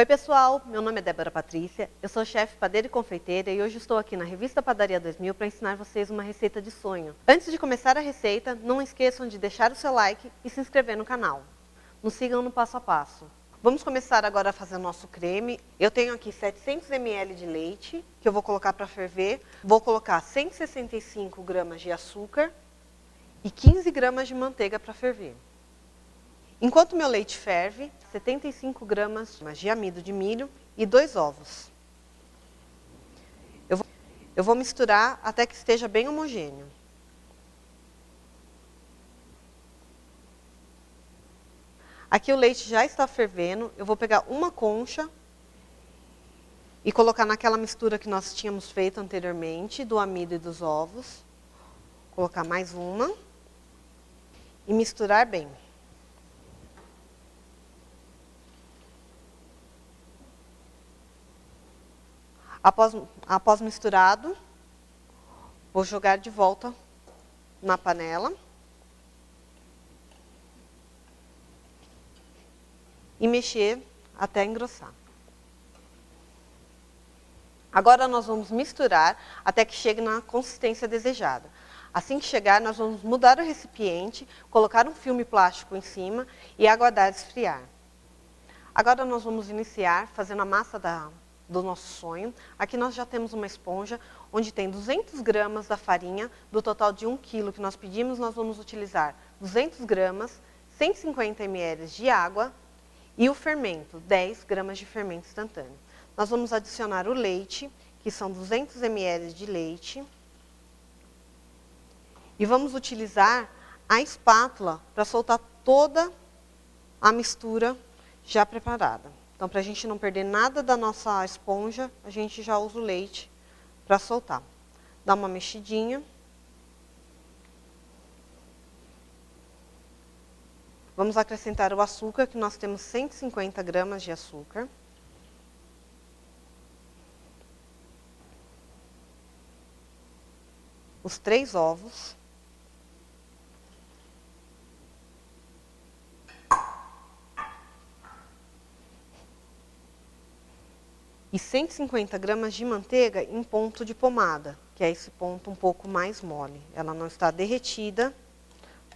Oi pessoal, meu nome é Débora Patrícia, eu sou chefe padeira e confeiteira e hoje estou aqui na revista Padaria 2000 para ensinar vocês uma receita de sonho. Antes de começar a receita, não esqueçam de deixar o seu like e se inscrever no canal. Nos sigam no passo a passo. Vamos começar agora a fazer nosso creme. Eu tenho aqui 700 ml de leite, que eu vou colocar para ferver. Vou colocar 165 gramas de açúcar e 15 gramas de manteiga para ferver. Enquanto meu leite ferve, 75 gramas de amido de milho e dois ovos. Eu vou, eu vou misturar até que esteja bem homogêneo. Aqui o leite já está fervendo, eu vou pegar uma concha e colocar naquela mistura que nós tínhamos feito anteriormente, do amido e dos ovos. Colocar mais uma e misturar bem. Após, após misturado, vou jogar de volta na panela. E mexer até engrossar. Agora nós vamos misturar até que chegue na consistência desejada. Assim que chegar, nós vamos mudar o recipiente, colocar um filme plástico em cima e aguardar esfriar. Agora nós vamos iniciar fazendo a massa da, do nosso sonho. Aqui nós já temos uma esponja onde tem 200 gramas da farinha, do total de 1 quilo que nós pedimos, nós vamos utilizar 200 gramas, 150 ml de água e o fermento, 10 gramas de fermento instantâneo. Nós vamos adicionar o leite, que são 200 ml de leite, e vamos utilizar a espátula para soltar toda a mistura já preparada. Então, para a gente não perder nada da nossa esponja, a gente já usa o leite para soltar. Dá uma mexidinha. Vamos acrescentar o açúcar, que nós temos 150 gramas de açúcar. Os três ovos. E 150 gramas de manteiga em ponto de pomada, que é esse ponto um pouco mais mole. Ela não está derretida,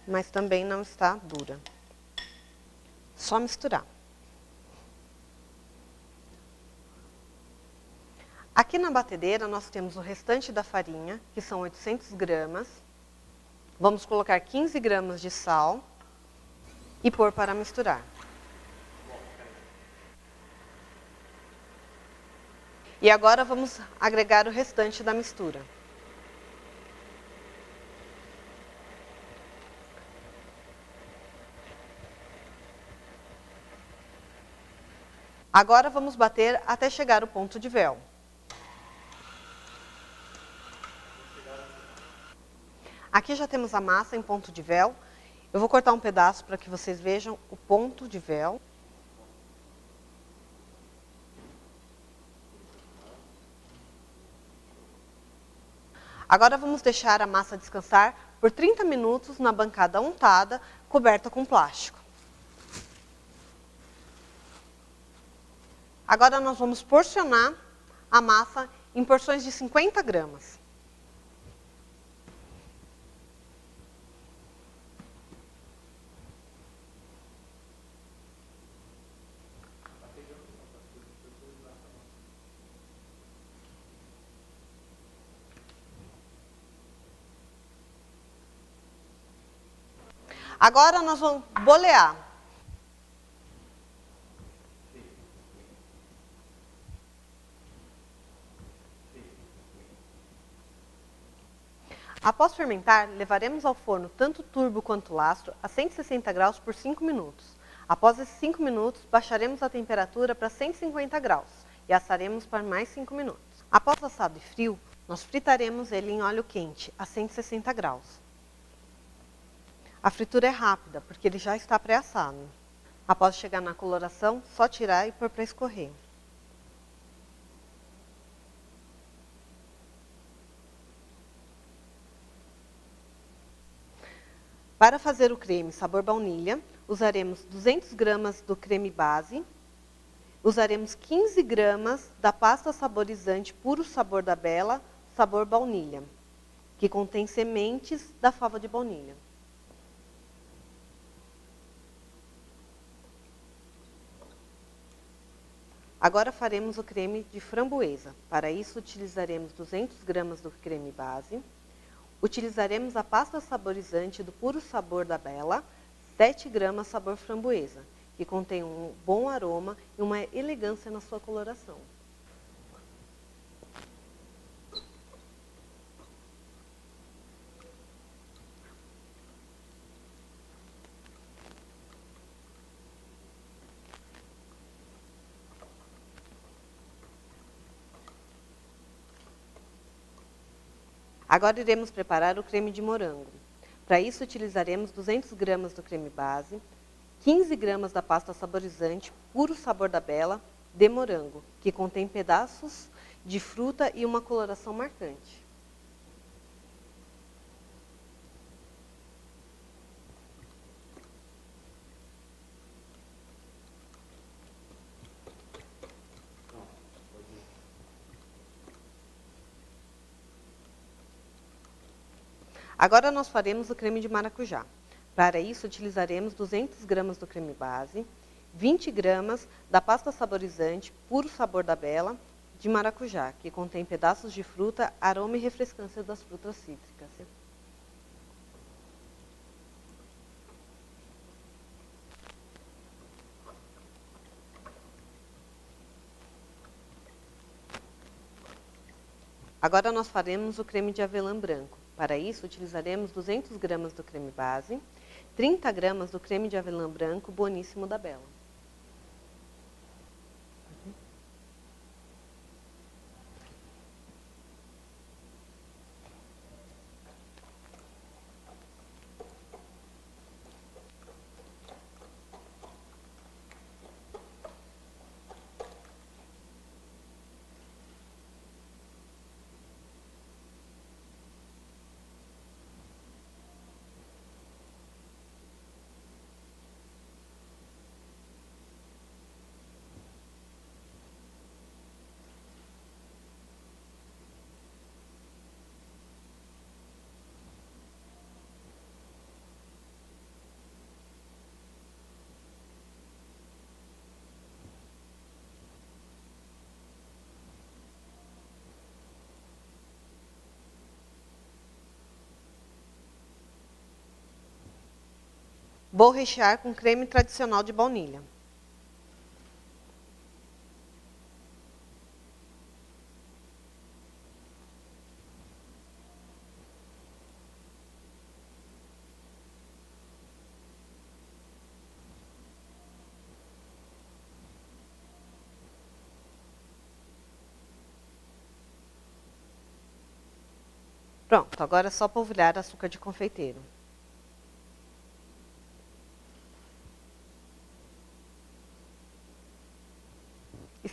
mas também não está dura. Só misturar. Aqui na batedeira nós temos o restante da farinha, que são 800 gramas. Vamos colocar 15 gramas de sal e pôr para misturar. E agora vamos agregar o restante da mistura. Agora vamos bater até chegar ao ponto de véu. Aqui já temos a massa em ponto de véu. Eu vou cortar um pedaço para que vocês vejam o ponto de véu. Agora vamos deixar a massa descansar por 30 minutos na bancada untada, coberta com plástico. Agora nós vamos porcionar a massa em porções de 50 gramas. Agora nós vamos bolear. Após fermentar, levaremos ao forno tanto turbo quanto lastro a 160 graus por 5 minutos. Após esses 5 minutos, baixaremos a temperatura para 150 graus e assaremos por mais 5 minutos. Após assado e frio, nós fritaremos ele em óleo quente a 160 graus. A fritura é rápida, porque ele já está pré-assado. Após chegar na coloração, só tirar e pôr para escorrer. Para fazer o creme sabor baunilha, usaremos 200 gramas do creme base, usaremos 15 gramas da pasta saborizante puro sabor da Bela, sabor baunilha, que contém sementes da fava de baunilha. Agora faremos o creme de framboesa. Para isso, utilizaremos 200 gramas do creme base. Utilizaremos a pasta saborizante do puro sabor da Bela, 7 gramas sabor framboesa, que contém um bom aroma e uma elegância na sua coloração. Agora iremos preparar o creme de morango. Para isso, utilizaremos 200 gramas do creme base, 15 gramas da pasta saborizante puro sabor da Bela de morango, que contém pedaços de fruta e uma coloração marcante. Agora nós faremos o creme de maracujá. Para isso, utilizaremos 200 gramas do creme base, 20 gramas da pasta saborizante puro sabor da Bela de maracujá, que contém pedaços de fruta, aroma e refrescância das frutas cítricas. Agora nós faremos o creme de avelã branco. Para isso, utilizaremos 200 gramas do creme base, 30 gramas do creme de avelã branco Boníssimo da Bela. Vou rechear com creme tradicional de baunilha. Pronto, agora é só polvilhar açúcar de confeiteiro.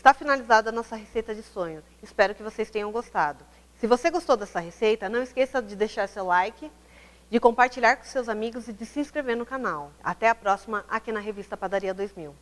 Está finalizada a nossa receita de sonho. Espero que vocês tenham gostado. Se você gostou dessa receita, não esqueça de deixar seu like, de compartilhar com seus amigos e de se inscrever no canal. Até a próxima aqui na revista Padaria 2000.